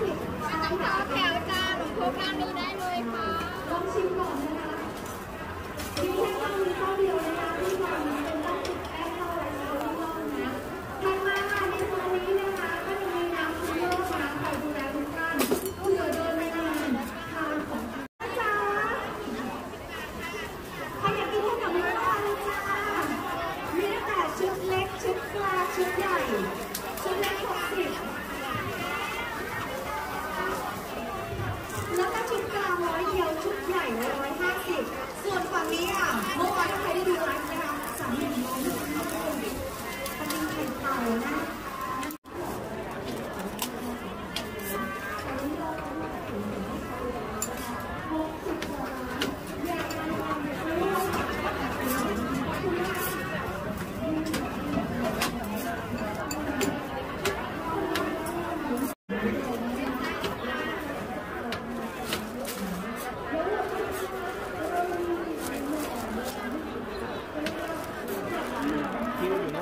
อันนี้ต้องสิบอันน้ำตาแถวจ้าหลวงพ่อข้างนี้ได้เลยค่ะลองชิมก่อนนะคะมีแค่ข้านี้เจ้าเดียวนะคะที่ทำเลย chiêu gì nữa